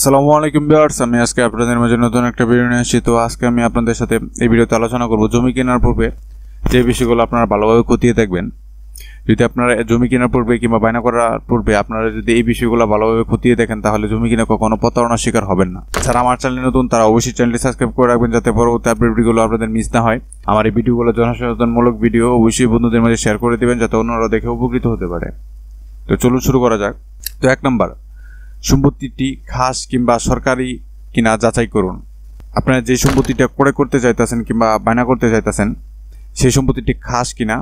আসসালামু আলাইকুম ভিউয়ার্স, আমি আজকে আপনাদের মাঝে নতুন একটা ভিডিও নিয়ে আসছি। তো আজকে আমি আপনাদের সাথে এই ভিডিওতে আলোচনা করব জমি কেনার পূর্বে যে বিষয়গুলো আপনারা ভালোভাবে খতিয়ে দেখবেন। যদি আপনারা জমি কেনার পূর্বে কিংবা বায়না করার পূর্বে আপনারা যদি এই বিষয়গুলো ভালোভাবে খতিয়ে দেখেন, তাহলে জমি কিনে কখনো প্রতারণার শিকার হবেন না। যারা আমার চ্যানেলে নতুন, তারা অবশ্যই চ্যানেলটি সাবস্ক্রাইব করে রাখবেন যাতে পরবর্তী আপডেটগুলো আপনাদের মিস না হয়। আমার এই ভিডিওগুলো জনসচেতনমূলক ভিডিও অবশ্যই বন্ধুদের মাঝে শেয়ার করে দেবেন, যাতে অন্যরা দেখে উপকৃত হতে পারে। তো চলুন শুরু করা যাক। তো এক নম্বর সম্পত্তিটি খাস কিংবা সরকারি কিনা যাচাই করুন। আপনারা যে সম্পত্তিটা ক্রয় করতে চাইতেছেন কিংবা বায়না করতে চাইতেছেন, সেই সম্পত্তিটি খাস কিনা,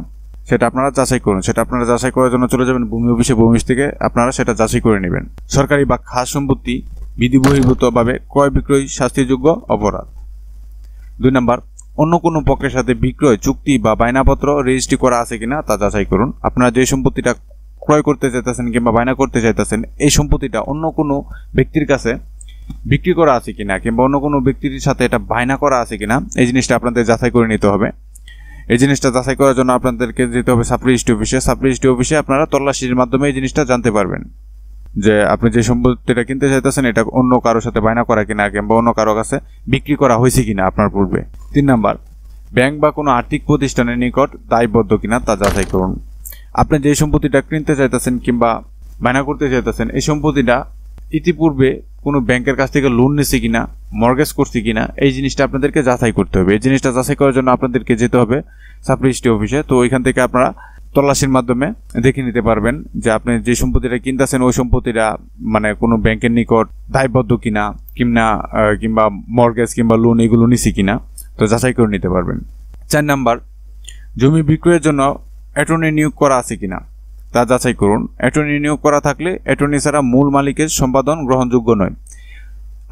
সেটা আপনারা যাচাই করুন। সেটা আপনারা যাচাই করার জন্য চলে যাবেন ভূমি অফিসে, ভূমি থেকে আপনারা সেটা যাচাই করে নেবেন। সরকারি বা খাস সম্পত্তি বিধি বহির্ভূতভাবে ক্রয় বিক্রয় শাস্তিযোগ্য অপরাধ। দুই নম্বর, অন্য কোনো পক্ষের সাথে বিক্রয়, চুক্তি বা বায়নাপত্র রেজিস্ট্রি করা আছে কিনা তা যাচাই করুন। আপনারা যে সম্পত্তিটা ক্রয় করতে চাইতেছেন কিংবা বায়না করতে চাইতেছেন, এই সম্পত্তিটা অন্য কোনো ব্যক্তির কাছে বিক্রি করা আছে কিনা কিংবা অন্য কোনো ব্যক্তির সাথে এটা বায়না করা আছে কিনা, এই জিনিসটা আপনাদের যাচাই করে নিতে হবে। এই জিনিসটা যাচাই করার জন্য আপনাদেরকে যেতে হবে রেজিস্ট্রি অফিসে। রেজিস্ট্রি অফিসে আপনারা তল্লাশির মাধ্যমে এই জিনিসটা জানতে পারবেন। যে আপনি যে সম্পত্তিটা কিনতে চাইতেছেন, এটা অন্য কারোর সাথে বায়না করা কিনা কিংবা অন্য কারও কাছে বিক্রি করা হয়েছে কিনা আপনার পূর্বে। তিন নাম্বার, ব্যাংক বা কোনো আর্থিক প্রতিষ্ঠানের নিকট দায়বদ্ধ কিনা তা যাচাই করুন। আপনি যে সম্পত্তিটা কিনতে চাইতেছেন কিংবা বায়না করতে চাইতেছেন, এই সম্পত্তিটা ইতিপূর্বে কোনো ব্যাংকের কাছ থেকে লোন নিছে কিনা, মর্গেজ করছে কিনা, এই জিনিসটা আপনাদেরকে যাচাই করতে হবে। এই জিনিসটা যাচাই করার জন্য আপনাদেরকে যেতে হবে রেজিস্ট্রি অফিসে। তো ওইখান থেকে আপনারা তল্লাশির মাধ্যমে দেখে নিতে পারবেন যে আপনি যে সম্পত্তিটা কিনতেছেন, ওই সম্পত্তিটা মানে কোনো ব্যাংকের নিকট দায়বদ্ধ কিনা, কিংবা কিংবা মর্গেজ কিংবা লোন এগুলো নিছি কিনা, তো যাচাই করে নিতে পারবেন। চার নাম্বার, জমি বিক্রয়ের জন্য অ্যাটর্নি নিয়োগ করা আছে কিনা তা যাচাই করুন। অ্যাটর্নি নিয়োগ করা থাকলে অ্যাটর্নি ছাড়া মূল মালিকের সম্পাদন গ্রহণযোগ্য নয়।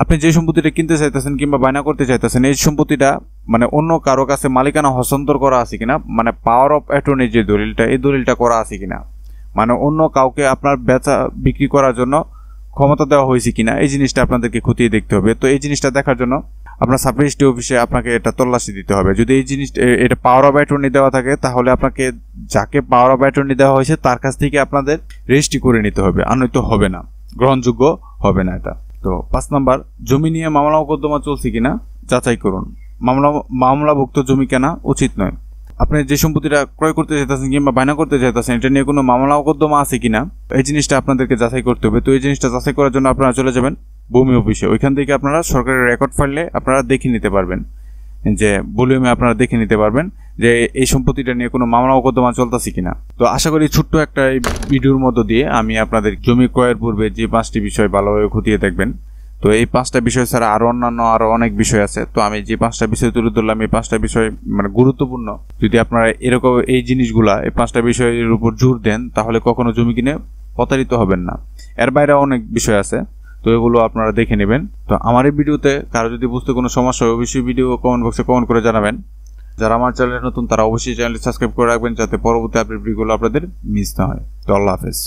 আপনি যে সম্পত্তিটা কিনতে চাইতেছেন কিংবা বায়না করতে চাইতেছেন, এই সম্পত্তিটা মানে অন্য কারও কাছে মালিকানা হস্তান্তর করা আছে কিনা মানে পাওয়ার অফ অ্যাটর্নি যে দলিলটা, এই দলিলটা করা আছে কিনা মানে অন্য কাউকে আপনার বেচা বিক্রি করার জন্য ক্ষমতা দেওয়া হয়েছে কিনা, এই জিনিসটা আপনাদেরকে খতিয়ে দেখতে হবে। তো এই জিনিসটা দেখার জন্য আপনার সাব রেজিস্ট্রি অফিসে আপনাকে এটা তল্লাশি দিতে হবে। যদি এই জিনিস এটা পাওয়ার অফ অ্যাটর্নি দেওয়া থাকে, তাহলে আপনাকে যাকে পাওয়ার অফ অ্যাটর্নি দেওয়া হয়েছে, তার কাছ থেকে আপনাদের রেজিস্ট্রি করে নিতে হবে। আর নয়তো হবে না। গ্রহণযোগ্য হবে না এটা। তো পাঁচ নাম্বার, জমি নিয়ে মামলা মোকদ্দমা চলছে কিনা, যাচাই করুন। মামলা, মামলাভুক্ত জমি কেনা উচিত নয়। আপনি যে সম্পত্তিটা ক্রয় করতে চাইতেছেন কিংবা বায়না করতে চাইতেছেন, এটা নিয়ে কোনো মামলা মোকদ্দমা আছে কিনা, এই জিনিসটা আপনাদেরকে যাচাই করতে হবে। তো এই জিনিসটা যাচাই করার জন্য আপনারা চলে যাবেন ভূমি অফিসে, ওইখান থেকে আপনারা সরকারের রেকর্ড ফাইলে আপনারা দেখে নিতে পারবেন। যে ভলিউমে আপনারা দেখে নিতে পারবেন যে এই সম্পত্তিটা নিয়ে কোনো মামলা মোকদ্দমা চলতেছে কিনা। তো আশা করি ছোট্ট একটা ভিডিওর মধ্য দিয়ে আমি আপনাদের জমি ক্রয়ের পূর্বে যে পাঁচটি বিষয় ভালোভাবে খতিয়ে দেখবেন। তো এই পাঁচটা বিষয় ছাড়া আরও অন্যান্য আরও অনেক বিষয় আছে। তো আমি যে পাঁচটা বিষয় তুলে ধরলাম, এই পাঁচটা বিষয় মানে গুরুত্বপূর্ণ। যদি আপনারা এরকম এই জিনিসগুলা, এই পাঁচটা বিষয়ের উপর জোর দেন, তাহলে কখনো জমি কিনে প্রতারিত হবেন না। এর বাইরে অনেক বিষয় আছে। তো এগুলো আপনারা দেখে নেবেন। তো আমার এই ভিডিওতে কারও যদি বুঝতে কোনো সমস্যা হয়, অবশ্যই ভিডিও কমেন্ট বক্সে কমেন্ট করে জানাবেন। যারা আমার চ্যানেলে নতুন, তারা অবশ্যই চ্যানেলটি সাবস্ক্রাইব করে রাখবেন, যাতে পরবর্তী আপডেট ভিডিওগুলো আপনাদের মিস না হয়। তো আল্লাহ হাফেজ।